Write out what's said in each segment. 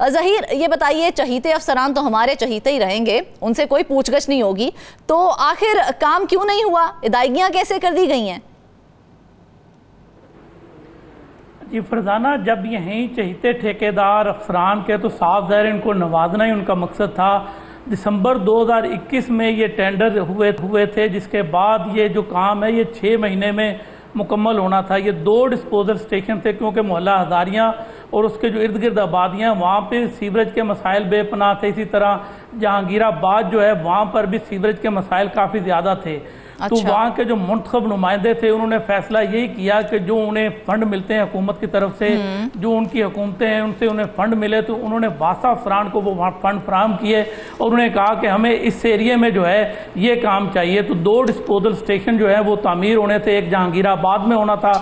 जहीर, ये बताइए, चहीते अफसरान तो हमारे चहीते ही रहेंगे, उनसे कोई पूछगछ नहीं होगी। तो आखिर काम क्यों नहीं हुआ? अदायगियाँ कैसे कर दी गई हैं? जी, फरजाना, जब यहीं चहीते ठेकेदार अफसरान के तो साफ़ जहर इनको नवाजना ही उनका मकसद था। दिसंबर 2021 में ये टेंडर हुए हुए थे, जिसके बाद ये जो काम है, ये छः महीने में मुकम्मल होना था। ये दो डिस्पोजल स्टेशन थे, क्योंकि मोहल्ला हज़ारियाँ और उसके जो इर्द गिर्द आबादियाँ वहाँ पर सीवरेज के मसाइल बेपना थे इसी तरह। जहांगीराबाद जो है वहाँ पर भी सीवरेज के मसाइल काफ़ी ज़्यादा थे। तो अच्छा। तो वहाँ के जो मुंतब नुमाइंदे थे उन्होंने फैसला यही किया कि जो उन्हें फंड मिलते हैं हुकूमत की तरफ़ से हम्म। जो उनकी हुकूमतें हैं उनसे उन्हें फंड मिले तो उन्होंने वासा अफरान को वो वहाँ फंड फ्राहम किए और उन्होंने कहा कि हमें इस एरिए में जो है ये काम चाहिए। तो दो डिस्पोजल स्टेशन जो है वो तामीर होने थे। एक जहांगीराबाद में होना था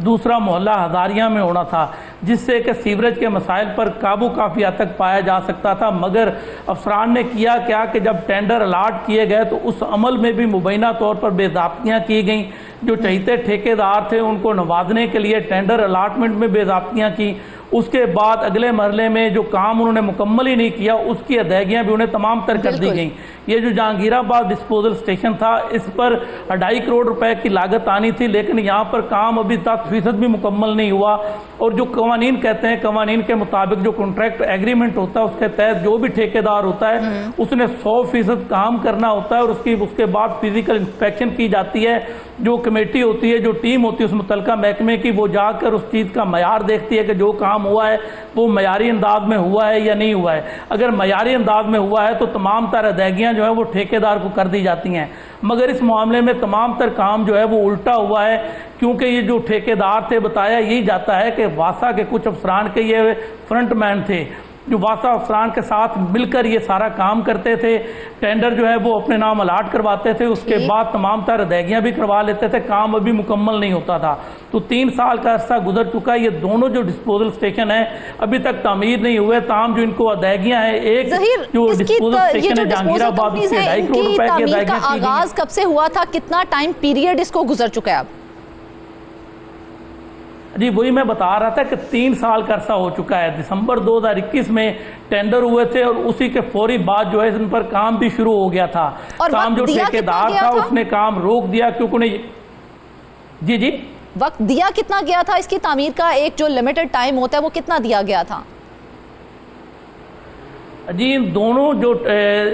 दूसरा मोहल्ला हजारिया में होना था। जिससे कि सीवरेज के मसाइल पर काबू काफ़ी हद तक पाया जा सकता था। मगर अफसरान ने किया क्या कि जब टेंडर अलाट किए गए तो उस अमल में भी मुबैना तौर पर बेजाबतियाँ की गई। जो चहीते ठेकेदार थे, उनको नवाजने के लिए टेंडर अलाटमेंट में बेजाबतियाँ की उसके बाद अगले मरले में जो काम उन्होंने मुकम्मल ही नहीं किया उसकी अदायगियाँ भी उन्हें तमाम तर कर दी गई। ये जो जहांगीराबाद डिस्पोजल स्टेशन था इस पर ढाई करोड़ रुपए की लागत आनी थी लेकिन यहाँ पर काम अभी दस फ़ीसद भी मुकम्मल नहीं हुआ। और जो कवानीन कहते हैं कवानीन के मुताबिक जो कॉन्ट्रैक्ट एग्रीमेंट होता है उसके तहत जो भी ठेकेदार होता है हम्म। उसने सौ फ़ीसद काम करना होता है और उसकी उसके बाद फ़िज़िकल इंस्पेक्शन की जाती है। जो कमेटी होती है, जो टीम होती है उस मुतल महकमे की, वो जाकर उस चीज़ का मैार देखती है कि जो काम हुआ है, वो मैारी अंदाज में हुआ है या नहीं हुआ है। अगर मैारी अंदाज में हुआ है तो तमाम तर अदायगियाँ जो है वो ठेकेदार को कर दी जाती हैं। मगर इस मामले में तमाम तर काम जो है वो उल्टा हुआ है, क्योंकि ये जो ठेकेदार थे, बताया यही जाता है कि वासा के कुछ अफसरान के ये फ्रंट मैन थे। जो वासा अफसरान के साथ मिलकर ये सारा काम करते थे टेंडर जो है वो अपने नाम अलाट करवाते थे उसके बाद तमाम तर अदायगियाँ भी करवा लेते थे काम अभी मुकम्मल नहीं होता था। तो तीन साल का अरसा गुजर चुका है ये दोनों जो डिस्पोजल स्टेशन है अभी तक तमीर नहीं हुए ताम जो इनको अदायगियाँ हैं एक जो डिस्पोजल स्टेशन है जहांगीराबाद उसके ढाई करोड़ रुपए की अदायगियाँ आगाज़ कब से हुआ था? कितना टाइम पीरियड इसको गुजर चुका है अब? जी वही मैं बता रहा था कि तीन साल का अरसा हो चुका है। दिसंबर 2021 में टेंडर हुए थे और उसी के फौरी बाद जो है इन पर काम भी शुरू हो गया था। और काम जो ठेकेदार था, था? उसने काम रोक दिया क्योंकि उन्हें जी जी। वक्त दिया कितना गया था? इसकी तामीर का एक जो लिमिटेड टाइम होता है वो कितना दिया गया था? जी इन दोनों जो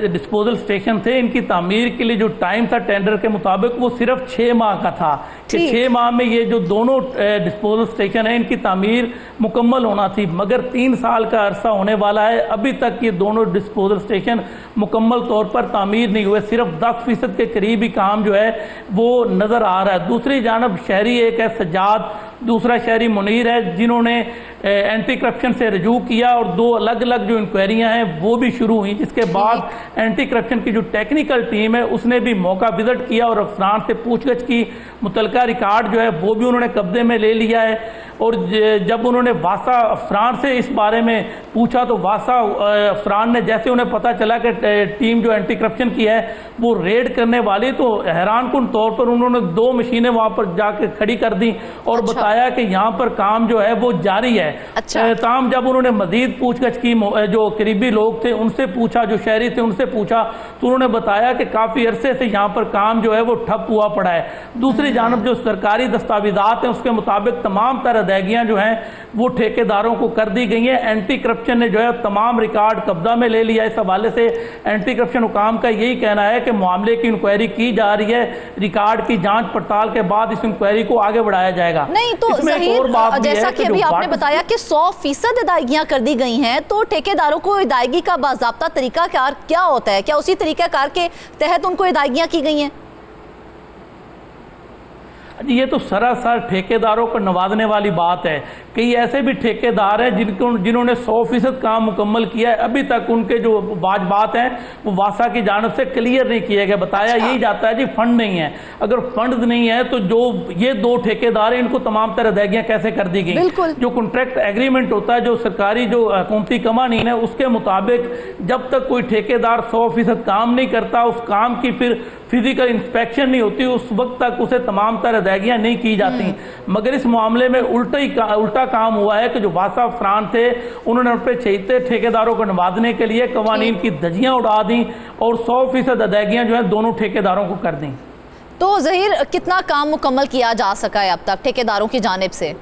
डिस्पोजल स्टेशन थे इनकी तामीर के लिए जो टाइम था टेंडर के मुताबिक वो सिर्फ़ छः माह का था। कि छः माह में ये जो दोनों डिस्पोजल स्टेशन है इनकी तामीर मुकम्मल होना थी। मगर तीन साल का अरसा होने वाला है। अभी तक ये दोनों डिस्पोजल स्टेशन मुकम्मल तौर पर तामीर नहीं हुए। सिर्फ़ दस फ़ीसद के करीब ही काम जो है वो नज़र आ रहा है। दूसरी जानब शहरी एक है सजाद। दूसरा शहरी मुनीर है, जिन्होंने एंटी करप्शन से रजू किया और दो अलग अलग जो इंक्वायरियाँ हैं, वो भी शुरू हुई, जिसके बाद एंटी करप्शन की जो टेक्निकल टीम है, उसने भी मौका विज़िट किया और अफसरान से पूछगछ की मुतलका रिकॉर्ड जो है, वो भी उन्होंने कब्जे में ले लिया है। और जब उन्होंने वासा अफसरान से इस बारे में पूछा तो वासा अफसरान ने जैसे उन्हें पता चला कि टीम जो एंटी करप्शन की है वो रेड करने वाली तो हैरान कन तौर पर उन्होंने दो मशीनें वहाँ पर जाकर खड़ी कर दी और अच्छा। बताया कि यहाँ पर काम जो है वो जारी है अच्छा। ताम जब उन्होंने मजीद पूछगछ की जो करीबी लोग थे उनसे पूछा जो शहरी थे उनसे पूछा तो उन्होंने बताया कि काफ़ी अरसे से यहाँ पर काम जो है वो ठप हुआ पड़ा है दूसरी हम्म। जानब जो सरकारी दस्तावेजात हैं उसके मुताबिक तमाम तरह अदायगियाँ जो हैं वो ठेकेदारों को कर दी गई हैं। एंटी करप्शन ने जो है तमाम रिकॉर्ड कब्जा में ले लिया। इस हवाले से एंटी करप्शन हुकाम का यही कहना है कि मामले की इंक्वायरी की जा रही है। रिकॉर्ड की जाँच पड़ताल के बाद इस इंक्वायरी को आगे बढ़ाया जाएगा। नहीं तो जैसा कि अभी आपने बताया कि सौ फ़ीसद अदायगियाँ कर दी गई हैं तो ठेकेदारों को अदायगी का बाजाबता तरीका क्या होता है? क्या उसी तरीकाकार के तहत उनको अदायगियाँ की गई हैं? ये तो सरासर ठेकेदारों को नवाजने वाली बात है। कई ऐसे भी ठेकेदार हैं जिनको जिन्होंने सौ फ़ीसद काम मुकम्मल किया है। अभी तक उनके जो वाजबात हैं वो वासा की जानब से क्लियर नहीं किए गए। बताया अच्छा। यही जाता है जी फंड नहीं है। अगर फंड नहीं है तो जो ये दो ठेकेदार हैं इनको तमाम तरह अदायगियाँ कैसे कर दी गई? जो कॉन्ट्रैक्ट एग्रीमेंट होता है जो सरकारी जो हुकूमती कमानीन है उसके मुताबिक जब तक कोई ठेकेदार सौ फ़ीसद काम नहीं करता उस काम की फिर फ़िज़िकल इंस्पेक्शन नहीं होती उस वक्त तक उसे तमाम तरह अदायगियाँ नहीं की जाती। हम्म। मगर इस मामले में उल्टा ही का, उल्टा काम हुआ है कि जो वासा अफरान थे उन्होंने उन पर चहते ठेकेदारों को नवाजने के लिए कवानीन की धजियाँ उड़ा दी और सौ फ़ीसद अदायगियाँ जो है दोनों ठेकेदारों को कर दी। तो जहीर कितना काम मुकम्मल किया जा सका है अब तक ठेकेदारों की जानब से?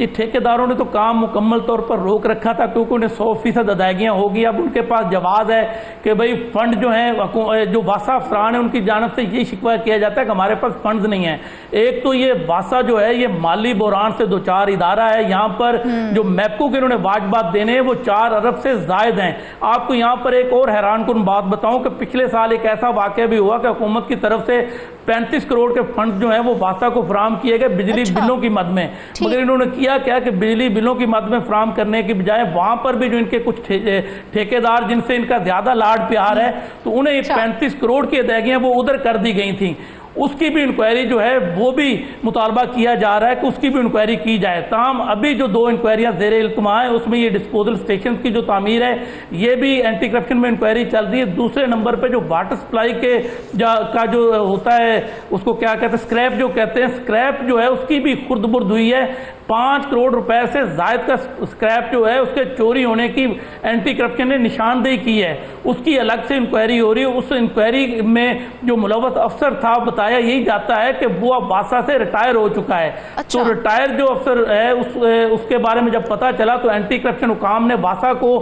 ये ठेकेदारों ने तो काम मुकम्मल तौर पर रोक रखा था क्योंकि उन्हें सौ फ़ीसद अदायगियाँ होगी अब उनके पास जवाब है कि भाई फंड जो है जो वासा अफरान है उनकी जानब से ये शिकवा किया जाता है कि हमारे पास फंड नहीं है। एक तो ये वासा जो है ये माली बुरान से दो चार इदारा है। यहाँ पर हम्म। जो मैपको के उन्होंने वाजबात देने हैं वो चार अरब से जायद हैं। आपको यहाँ पर एक और हैरान कन बात बताऊँ कि पिछले साल एक ऐसा वाक्य भी हुआ कि हुकूमत की तरफ़ से पैंतीस करोड़ के फंड जो है वो वास्ता को फ्राहम किए गए बिजली अच्छा। बिलों की मद में मगर इन्होंने किया क्या कि बिजली बिलों की मद में फ्राहम करने की बजाय वहाँ पर भी जो इनके कुछ ठेकेदार जिनसे इनका ज़्यादा लाड प्यार है तो उन्हें अच्छा। पैंतीस करोड़ की अदायगियाँ वो उधर कर दी गई थी उसकी भी इंक्वायरी जो है, वो भी मुतालबा किया जा रहा है कि उसकी भी इंक्वायरी की जाए। तमाम अभी जो दो इंक्वायरियाँ जेर इल्तमा है, उसमें ये डिस्पोजल स्टेशन की जो तामीर है, ये भी एंटी करप्शन में इंक्वायरी चल रही है। दूसरे नंबर पर जो वाटर सप्लाई के जा, का जो होता है, उसको क्या कहते हैं स्क्रैप जो कहते हैं स्क्रैप जो है, उसकी भी खुर्द बुर्द हुई है। पाँच करोड़ रुपए से जायद का स्क्रैप जो है, उसके चोरी होने की एंटी करप्शन ने निशानदेही की है। उसकी अलग से इंक्वायरी हो रही है। उस इंक्वायरी में जो मुलवत अफसर था बताया यही जाता है कि वो अब वासा से रिटायर हो चुका है। अच्छा। तो रिटायर जो अफसर है उस उसके बारे में जब पता चला तो एंटी करप्शन हुकाम ने वासा को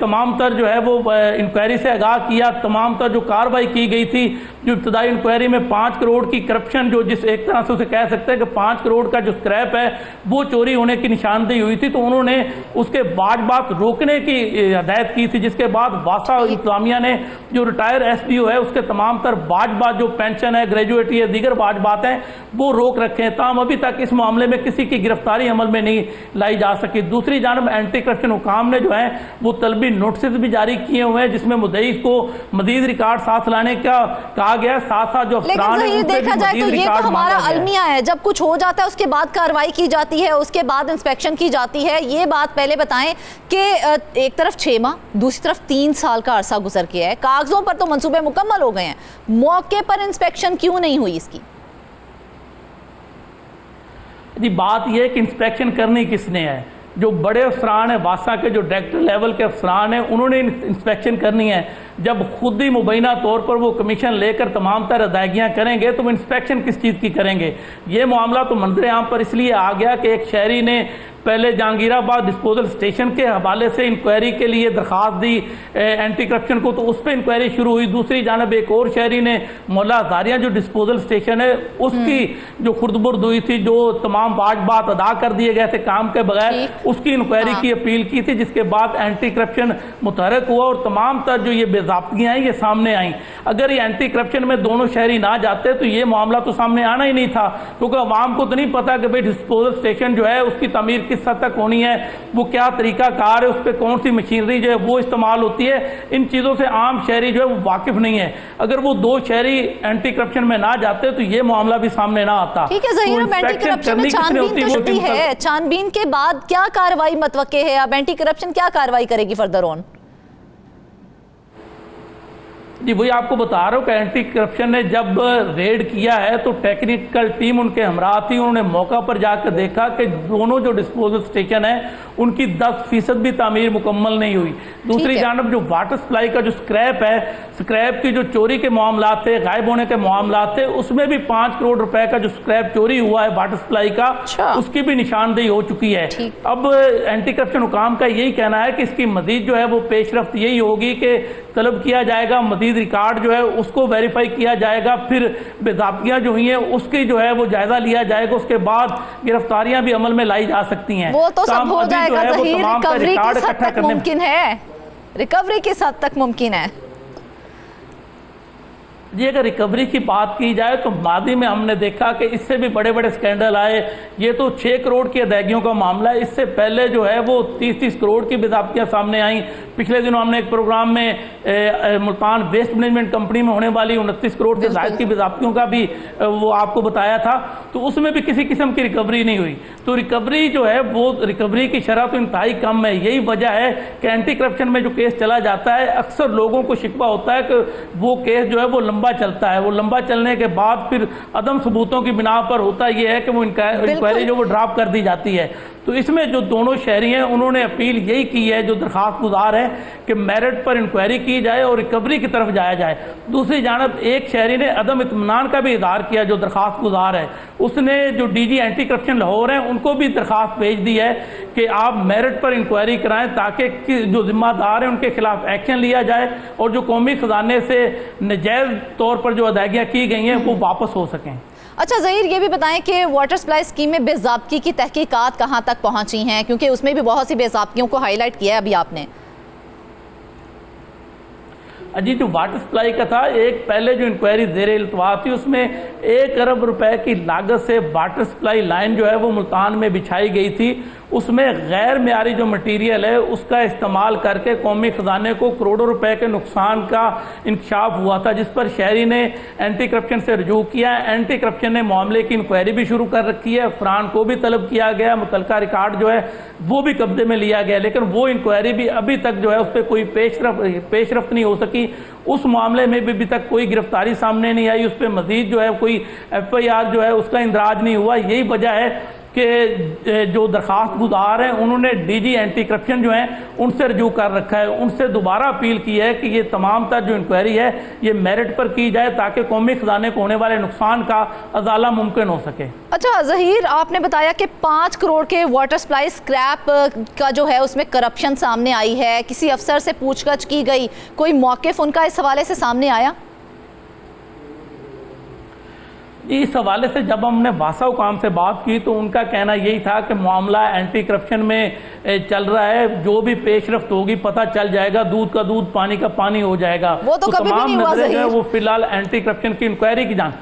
तमाम तर जो है वो इंक्वायरी से आगाह किया। तमाम तर जो कार्रवाई की गई थी जो इब्तदाई इंक्वायरी में पाँच करोड़ की करप्शन जो जिस एक तरह से उसे कह सकते हैं कि पाँच करोड़ का जो स्क्रैप है वो चोरी होने की निशानदेही हुई थी। तो उन्होंने उसके बाद बात रोकने की हदायत की थी जिसके बाद वासा इंतजामिया ने जो रिटायर एसडीओ है उसके तमाम तर बाज बात जो पेंशन है ग्रेजुएटी है दीगर बाज बात है वो रोक रखे। ताम अभी तक इस मामले में किसी की गिरफ्तारी अमल में नहीं लाई जा सकी। दूसरी जानब एंटी करप्शन हुकाम ने जो है वो तलबी नोटिस भी जारी किए हुए हैं जिसमें मुदई को मजीद रिकॉर्ड साथ लाने का कहा गया साथ साथ जो देखा जाए तो ये तो हमारा अलमिया है। जब कुछ हो जाता है उसके बाद कार्रवाई की जाती है उसके बाद इंस्पेक्शन की जाती है। ये बात पहले बताएँ कि एक तरफ़ छः माह दूसरी तरफ़ तीन साल का अरसा गुजर गया है। कागजों पर तो मनसूबे मुकम्मल हो गए हैं। मौके पर इंस्पेक्शन क्यों नहीं हुई इसकी? जी, बात यह कि इंस्पेक्शन करनी किसने है? जो बड़े अफसरान हैं, वासा के जो डायरेक्टर लेवल के अफसरान हैं, उन्होंने इंस्पेक्शन करनी है। जब खुद ही मुबैना तौर पर वो कमीशन लेकर तमाम तर अदायगियाँ करेंगे तो वो इंस्पेक्शन किस चीज़ की करेंगे? ये मामला तो मंजर यहाँ पर इसलिए आ गया कि एक शहरी ने पहले जहांगीराबाद डिस्पोजल स्टेशन के हवाले से इंक्वायरी के लिए दरख्वास्त दी एंटी करप्शन को तो उस पर इंक्वायरी शुरू हुई दूसरी जानब एक और शहरी ने मौला हजारिया जो डिस्पोजल स्टेशन है उसकी हम्म। जो खुर्दबुर्द हुई थी जो तमाम बात बात अदा कर दिए गए थे काम के बगैर उसकी इंक्वायरी हाँ। की अपील की थी जिसके बाद एंटी करप्शन मुतहरक हुआ और तमाम तर जो ये बेजाबगियाँ हैं ये सामने आई अगर ये एंटी करप्शन में दोनों शहरी ना जाते तो ये मामला तो सामने आना ही नहीं था क्योंकि आवाम को तो नहीं पता कि भाई डिस्पोजल स्टेशन जो है उसकी तमीर किस हद तक होनी है वो क्या तरीका कार है उस पर कौन सी मशीनरी जो है वो इस्तेमाल होती है इन चीज़ों से आम शहरी जो है वो वाकिफ नहीं है। अगर वो दो शहरी एंटी करप्शन में ना जाते तो ये मामला भी सामने ना आता। ठीक है तो है। छानबीन के बाद क्या कार्रवाई मतवके है? अब एंटी करप्शन क्या कार्रवाई करेगी फर्दर ऑन जी वही आपको बता रहा हूँ कि एंटी करप्शन ने जब रेड किया है तो टेक्निकल टीम उनके हमरा थी उन्होंने मौका पर जाकर देखा कि दोनों जो डिस्पोजल स्टेशन है उनकी 10 फ़ीसद भी तामीर मुकम्मल नहीं हुई। दूसरी जानब जो वाटर सप्लाई का जो स्क्रैप है स्क्रैप की जो चोरी के मामला थे गायब होने के मामला थे उसमें भी पाँच करोड़ रुपए का जो स्क्रैप चोरी हुआ है वाटर सप्लाई का अच्छा। उसकी भी निशानदेही हो चुकी है। अब एंटी करप्शन हुकाम का यही कहना है कि इसकी मजीद जो है वो पेशरफ यही होगी कि तलब किया जाएगा मजीद रिकॉर्ड जो है उसको वेरीफाई किया जाएगा फिर बेदाबियाँ जो हुई हैं उसकी जो है वो जायजा लिया जाएगा उसके बाद गिरफ्तारियाँ भी अमल में लाई जा सकती हैं। वो तो सब हो जाएगा रिकवरी किस हद तक मुमकिन है? रिकवरी किस हद तक मुमकिन है? जी, अगर रिकवरी की बात की जाए तो मादी में हमने देखा कि इससे भी बड़े बड़े स्कैंडल आए। ये तो छः करोड़ की अदायगियों का मामला है। इससे पहले जो है, वो तीस तीस करोड़ की बेदाबियाँ सामने आई। पिछले दिनों हमने एक प्रोग्राम में मुल्तान वेस्ट मैनेजमेंट कंपनी में होने वाली उनतीस करोड़ से जायद की बेदाबियों का भी वो आपको बताया था। तो उसमें भी किसी किस्म की रिकवरी नहीं हुई। तो रिकवरी जो है, वो रिकवरी की शरह तो इंतहाई कम है। यही वजह है कि एंटी करप्शन में जो केस चला जाता है, अक्सर लोगों को शिकवा होता है कि वो केस जो है, वो लंबा लंबा चलता है वो लंबा चलने के बाद फिर अदम सबूतों की बिना पर होता यह है कि वो इंक्वायरी जो वो ड्राप कर दी जाती है। तो इसमें जो दोनों शहरी हैं, उन्होंने अपील यही की है, जो दरख्वास्त गुजार है, कि मेरिट पर इंक्वायरी की जाए और रिकवरी की तरफ़ जाया जाए। दूसरी जानब, एक शहरी ने अदम इतमान का भी इजहार किया, जो दरख्वास्त गुजार है। उसने जो डीजी एंटी करप्शन लाहौर है, उनको भी दरखास्त भेज दी है कि आप मेरिट पर इंक्वायरी कराएँ, ताकि जो जिम्मेदार हैं, उनके खिलाफ एक्शन लिया जाए और जो कौमी खजाने से नजायज तौर पर जो अदायगियाँ की गई हैं, वो वापस हो सकें। अच्छा जहीर, ये भी बताएँ कि वाटर सप्लाई स्कीम में बेजाबकी की तहकीकात कहाँ तक पहुँची हैं? क्योंकि उसमें भी बहुत सी बेजाबकियों को हाईलाइट किया है अभी आपने। अजी जो वाटर सप्लाई का था, एक पहले जो इंक्वायरी जेर अल्तवा थी, उसमें एक अरब रुपए की लागत से वाटर सप्लाई लाइन जो है, वो मुल्तान में बिछाई गई थी। उसमें गैर मीरी जो मटीरियल है, उसका इस्तेमाल करके कौमी ख़जाने को करोड़ों रुपए के नुकसान का इंकशाफ हुआ था, जिस पर शहरी ने एंटी करप्शन से रजू किया। एंटी करप्शन ने मामले की इंक्वायरी भी शुरू कर रखी है। फरान को भी तलब किया गया मुतल रिकॉर्ड जो है, वो भी कब्जे में लिया गया, लेकिन वो इंक्वायरी भी अभी तक जो है, उस पर कोई पेशरफ पेशरफ नहीं हो सकी। उस मामले में भी अभी तक कोई गिरफ्तारी सामने नहीं आई, उस पर मजीद जो है, कोई एफ़ आई आर जो है, उसका इंदराज नहीं हुआ। यही वजह है कि जो दरखास्त गुजार हैं, उन्होंने डीजी एंटी करप्शन जो है, उनसे रजू कर रखा है। उनसे दोबारा अपील की है कि ये तमाम तर जो इंक्वायरी है, ये मेरिट पर की जाए ताकि कौमी खजाने को होने वाले नुकसान का अजाला मुमकिन हो सके। अच्छा जहीर, आपने बताया कि पाँच करोड़ के वाटर सप्लाई स्क्रैप का जो है उसमें करप्शन सामने आई है। किसी अफसर से पूछगछ की गई, कोई मौकफ उनका इस हवाले से सामने आया? इस हवाले से जब हमने वासा काम से बात की तो उनका कहना यही था कि मामला एंटी करप्शन में चल रहा है। जो भी पेशरफ होगी पता चल जाएगा। दूध का दूध पानी का पानी हो जाएगा। वो तो, तो कभी तमाम नज़रें जो है वो फ़िलहाल एंटी करप्शन की इंक्वायरी की जाँच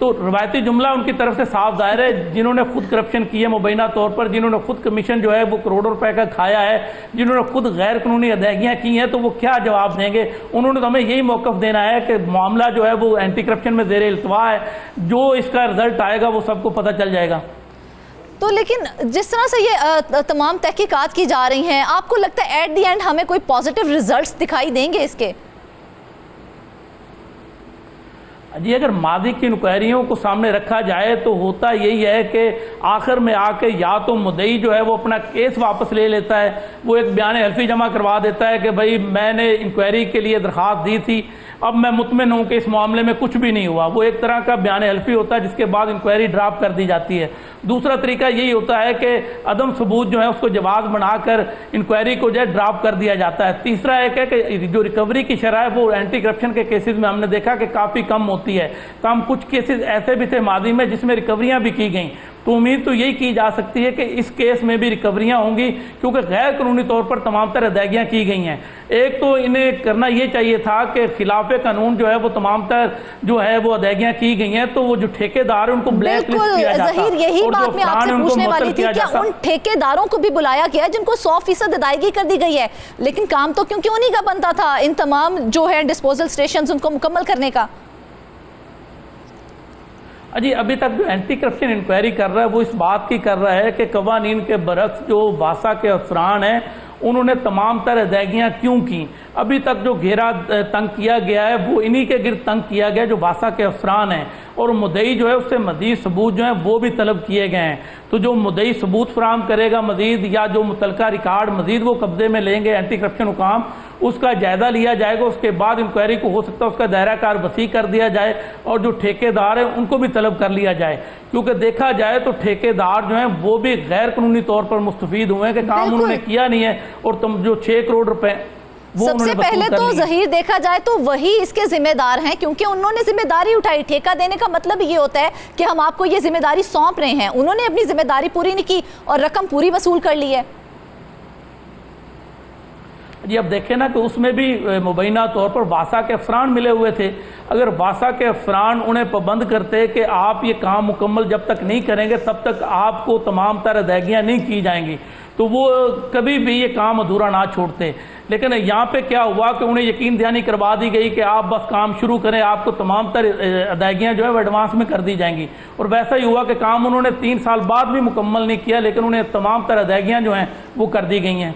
तो रवायती जुमला उनकी तरफ़ से साफ़ ज़ाहिर है, जिन्होंने खुद करप्शन की है मुबैना तौर पर, जिन्होंने खुद कमीशन जो है वो करोड़ों रुपए का खाया है, जिन्होंने खुद गैर कानूनी अदायगियाँ की हैं तो वो क्या जवाब देंगे? उन्होंने तो हमें यही मौकफ देना है कि मामला जो है वो एंटी करप्शन में जेर अल्तवा है, जो इसका रिज़ल्ट आएगा वो सबको पता चल जाएगा। तो लेकिन जिस तरह से ये तमाम तहकीकात की जा रही हैं, आपको लगता है एट दी एंड हमें कोई पॉजिटिव रिजल्ट्स दिखाई देंगे इसके? जी, अगर मादी की इंक्वायरियों को सामने रखा जाए तो होता यही है कि आखिर में आके या तो मुदई जो है वो अपना केस वापस ले लेता है, वो एक बयान हल्फी जमा करवा देता है कि भाई, मैंने इंक्वायरी के लिए दरख्वास्त दी थी, अब मैं मुतमिन हूँ कि इस मामले में कुछ भी नहीं हुआ। वो एक तरह का बयान हल्फी होता है, जिसके बाद इंक्वायरी ड्राप कर दी जाती है। दूसरा तरीका यही होता है कि अदम सबूत जो है, उसको जवाब बनाकर इंक्वायरी को जो है ड्राप कर दिया जाता है। तीसरा एक है कि जो रिकवरी की शरह वो एंटी करप्शन के केसेज में हमने देखा कि काफ़ी कम होती है। तो हम कुछ केसेस ऐसे भी थे मादी में जिसमें रिकवरियाँ भी की गई। तो उम्मीद तो यही की जा सकती है कि इस केस में भी रिकवरियाँ होंगी क्योंकि गैर कानूनी तौर पर तमाम तरह अदायगियाँ की गई हैं। एक तो इन्हें करना ये चाहिए था कि खिलाफ कानून जो है वो तमाम तर जो है वो अदायगियाँ की गई हैं तो वो जो ठेकेदार उनको ब्लैक लिस्ट किया जाता। यही बात मैं आपसे पूछने वाली थी क्या उन ठेकेदारों को भी बुलाया गया जिनको सौ फ़ीसद अदायगी कर दी गई है। लेकिन काम तो क्योंकि उन्हीं का बनता था इन तमाम जो है डिस्पोजल स्टेशन उनको मुकम्मल करने का? अजी, अभी तक जो एंटी करप्शन इंक्वायरी कर रहा है, वो इस बात की कर रहा है कि कवानीन के बरक्स जो वासा के अफसरान हैं, उन्होंने तमाम तरह अदायगियाँ क्यों की? अभी तक जो घेरा तंग किया गया है, वो इन्हीं के गिर तंग किया गया जो वासा के अफसरान हैं। और मुदई जो है उससे मजीद सबूत जो है वो भी तलब किए गए हैं। तो जो मुदई सबूत फ्राहम करेगा मजीद या जो मुतल रिकॉर्ड मजीद वो कब्जे में लेंगे एंटी करप्शन हुकाम उसका जायजा लिया जाएगा उसके बाद इंक्वायरी को हो सकता है उसका दायरा कार वसी कर दिया जाए और जो ठेकेदार हैं उनको भी तलब कर लिया जाए। क्योंकि देखा जाए तो ठेकेदार जो हैं वो भी गैर कानूनी तौर पर मुस्तफ़ हुए हैं कि काम उन्होंने किया नहीं है और तुम जो छः करोड़ रुपए सबसे पहले तो जहीर देखा जाए तो वही इसके जिम्मेदार हैं क्योंकि उन्होंने ज़िम्मेदारी उठाई। ठेका देने का मतलब ये होता है कि हम आपको ये ज़िम्मेदारी सौंप रहे हैं। उन्होंने अपनी ज़िम्मेदारी पूरी नहीं की और रकम पूरी वसूल कर ली है। जी अब देखें ना कि उसमें भी मुबैना तौर पर वासा के अफसरान मिले हुए थे। अगर वासा के अफसरान उन्हें पाबंद करते कि आप ये काम मुकम्मल जब तक नहीं करेंगे तब तक आपको तमाम तरह अदायगियाँ नहीं की जाएँगी। तो वो कभी भी ये काम अधूरा ना छोड़ते। लेकिन यहाँ पे क्या हुआ कि उन्हें यकीन दहानी करवा दी गई कि आप बस काम शुरू करें, आपको तमाम तर अदायगियाँ जो है वो एडवांस में कर दी जाएँगी। और वैसा ही हुआ कि काम उन्होंने तीन साल बाद भी मुकम्मल नहीं किया, लेकिन उन्हें तमाम तर अदायगियाँ जो हैं वो कर दी गई हैं।